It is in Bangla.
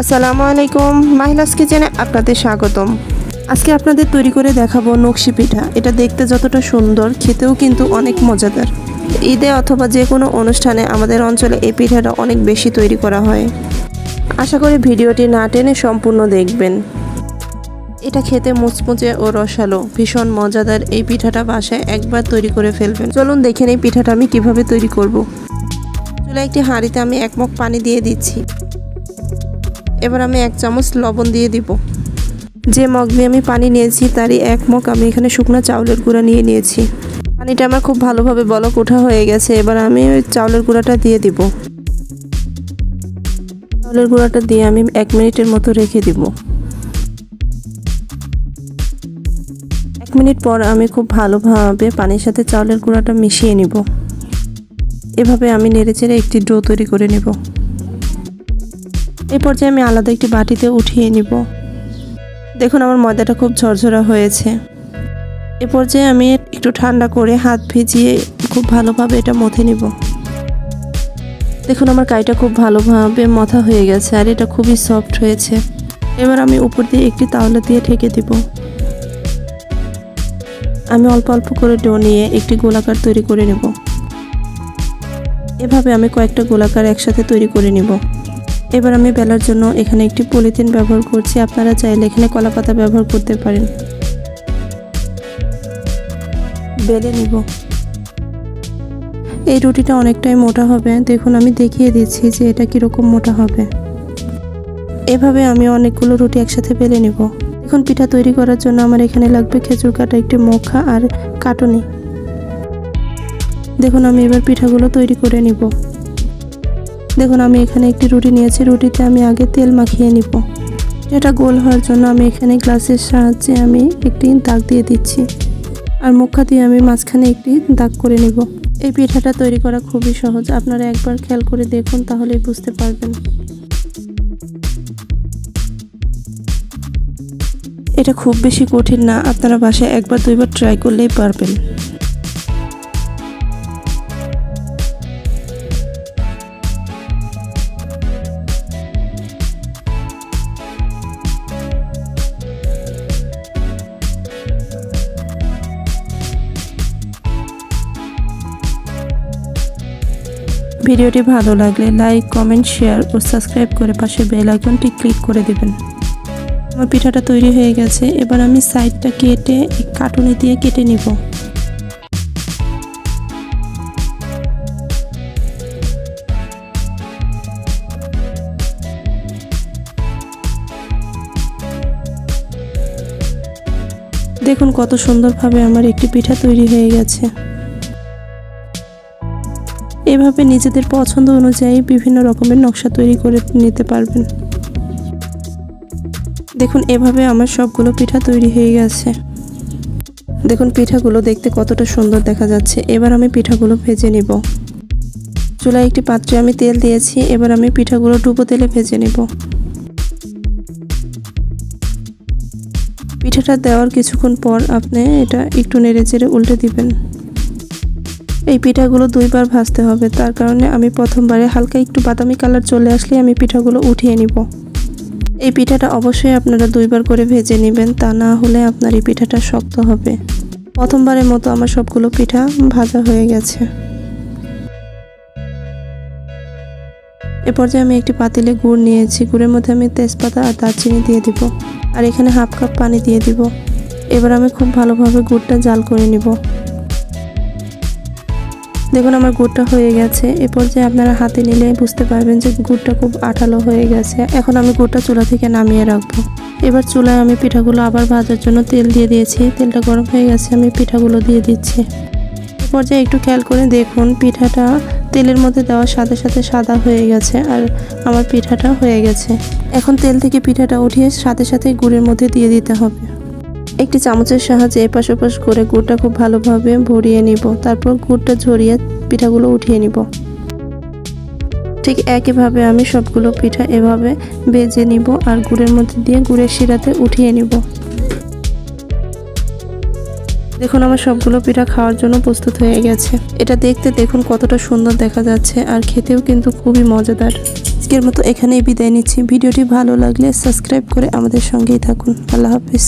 আসসালামু আলাইকুম। মাহিলাস কিচেনে আপনাদের স্বাগতম। আজকে আপনাদের তৈরি করে দেখাবো নকশি পিঠা। এটা দেখতে যতটা সুন্দর, খেতেও কিন্তু অনেক মজাদার। ঈদে অথবা যে কোনো অনুষ্ঠানে আমাদের অঞ্চলে এই পিঠাটা অনেক বেশি তৈরি করা হয়। আশা করি ভিডিওটি না টেনে সম্পূর্ণ দেখবেন। এটা খেতে মুচমুচে ও রসালো, ভীষণ মজাদার। এই পিঠাটা বাসায় একবার তৈরি করে ফেলবেন। চলুন দেখেন এই পিঠাটা আমি কীভাবে তৈরি করব। চুলা একটি হাঁড়িতে আমি এক মগ পানি দিয়ে দিচ্ছি। এবার আমি এক চামচ লবণ দিয়ে দিব। যে মগ দিয়ে আমি পানি নিয়েছি, তারই এক মগ আমি এখানে শুকনো চাউলের গুঁড়া নিয়ে নিয়েছি। পানিটা আমার খুব ভালোভাবে বলক ওঠা হয়ে গেছে, এবার আমি ওই চাউলের গুঁড়াটা দিয়ে দিব। চাউলের গুঁড়াটা দিয়ে আমি এক মিনিটের মতো রেখে দিব। এক মিনিট পর আমি খুব ভালোভাবে পানির সাথে চাউলের গুঁড়াটা মিশিয়ে নিব। এভাবে আমি নেড়েচেড়ে একটি ডো তৈরি করে নেব। এই পর্যায়ে আমি আলাদা একটি বাটিতে উঠিয়ে নিব। দেখুন, আমার ময়দাটা খুব ঝরঝরা হয়েছে। এ পর্যায়ে আমি একটু ঠান্ডা করে হাত ভিজিয়ে খুব ভালোভাবে এটা মথে নিব। দেখুন, আমার কাইটা খুব ভালোভাবে মথা হয়ে গেছে আর এটা খুবই সফট হয়েছে। এবার আমি উপর দিয়ে একটি তাওলা দিয়ে ঠেকে দিব। আমি অল্প অল্প করে ডো নিয়ে একটি গোলাকার তৈরি করে নেব। এভাবে আমি কয়েকটা গোলাকার একসাথে তৈরি করে নিব। এবার আমি বেলার জন্য এখানে একটি পলিথিন ব্যবহার করছি। আপনারা চাইলে এখানে কলা পাতা ব্যবহার করতে পারেন। বেলে নিব। এই রুটিটা অনেকটাই মোটা হবে। দেখুন, আমি দেখিয়ে দিচ্ছি যে এটা কীরকম মোটা হবে। এভাবে আমি অনেকগুলো রুটি একসাথে বেলে নিব। এখন পিঠা তৈরি করার জন্য আমার এখানে লাগবে খেজুর কাটা একটি মোখা আর কাটুনি। দেখুন, আমি এবার পিঠাগুলো তৈরি করে নিব। দেখুন, আমি এখানে একটি রুটি নিয়েছি। রুটিতে আমি আগে তেল মাখিয়ে নিব। এটা গোল হওয়ার জন্য আমি এখানে গ্লাসের সাহায্যে আমি একটি দাগ দিয়ে দিচ্ছি। আর মুখা দিয়ে আমি মাঝখানে একটি দাগ করে নিব। এই পিঠাটা তৈরি করা খুবই সহজ। আপনারা একবার খেয়াল করে দেখুন, তাহলেই বুঝতে পারবেন। এটা খুব বেশি কঠিন না। আপনারা বাসায় একবার, দুইবার ট্রাই করলেই পারবেন। ভিডিওটি ভালো লাগলে লাইক, কমেন্ট, শেয়ার ও সাবস্ক্রাইব করে পাশে বেল আইকনটি ক্লিক করে দেবেন। আমার পিঠাটা তৈরি হয়ে গেছে, এবার আমি সাইডটা কেটে কাটুনি দিয়ে কেটে নিব। দেখুন কত সুন্দরভাবে আমার একটি পিঠা তৈরি হয়ে গেছে। এভাবে নিজেদের পছন্দ অনুযায়ী বিভিন্ন রকমের নকশা তৈরি করে নিতে পারবেন। দেখুন, এভাবে আমার সবগুলো পিঠা তৈরি হয়ে গেছে। দেখুন, পিঠাগুলো দেখতে কতটা সুন্দর দেখা যাচ্ছে। এবার আমি পিঠাগুলো ভেজে নেব। চুলায় একটি পাত্রে আমি তেল দিয়েছি। এবার আমি পিঠাগুলো ডুবো তেলে ভেজে নেব। পিঠাটা দেওয়ার কিছুক্ষণ পর আপনি এটা একটু নেড়ে চেড়ে উল্টে দিবেন। এই পিঠাগুলো দুইবার ভাজতে হবে। তার কারণে আমি প্রথমবারে হালকা একটু বাদামি কালার চলে আসলে আমি পিঠাগুলো উঠিয়ে নিব। এই পিঠাটা অবশ্যই আপনারা দুইবার করে ভেজে নেবেন, তা না হলে আপনার এই পিঠাটা শক্ত হবে। প্রথমবারের মতো আমার সবগুলো পিঠা ভাজা হয়ে গেছে। এ পর্যায়ে আমি একটি পাতিলে গুড় নিয়েছি। গুড়ের মধ্যে আমি তেজপাতা আর দারচিনি দিয়ে দিব আর এখানে হাফ কাপ পানি দিয়ে দিব। এবার আমি খুব ভালোভাবে গুড়টা জাল করে নিব। দেখুন, আমার গুড়টা হয়ে গেছে। এ পর্যায়ে আপনারা হাতে নিলে বুঝতে পারবেন যে গুড়টা খুব আঠালো হয়ে গেছে। এখন আমি গুড়টা চুলা থেকে নামিয়ে রাখব। এবার চুলায় আমি পিঠাগুলো আবার ভাজার জন্য তেল দিয়ে দিয়েছি। তেলটা গরম হয়ে গেছে, আমি পিঠাগুলো দিয়ে দিচ্ছি। পর্যায়ে একটু খেয়াল করে দেখুন, পিঠাটা তেলের মধ্যে দেওয়ার সাথে সাথে সাদা হয়ে গেছে আর আমার পিঠাটা হয়ে গেছে। এখন তেল থেকে পিঠাটা উঠিয়ে সাথে সাথে গুড়ের মধ্যে দিয়ে দিতে হবে। একটি চামচের সাহায্যে এপাশ ওপাশ করে গুড়টা খুব ভালোভাবে ভরিয়ে নিব। তারপর গুড়টা ঝরিয়ে পিঠাগুলো উঠিয়ে নিব। ঠিক একইভাবে আমি সবগুলো পিঠা এভাবে বেজে নিব আর গুড়ের মধ্যে দিয়ে গুড়ের শিরাতে উঠিয়ে নিব। দেখুন, আমার সবগুলো পিঠা খাওয়ার জন্য প্রস্তুত হয়ে গেছে। এটা দেখতে দেখুন কতটা সুন্দর দেখা যাচ্ছে আর খেতেও কিন্তু খুবই মজাদার। আজকের মতো এখানেই বিদায় নিচ্ছি। ভিডিওটি ভালো লাগলে সাবস্ক্রাইব করে আমাদের সঙ্গেই থাকুন। আল্লাহ হাফিজ।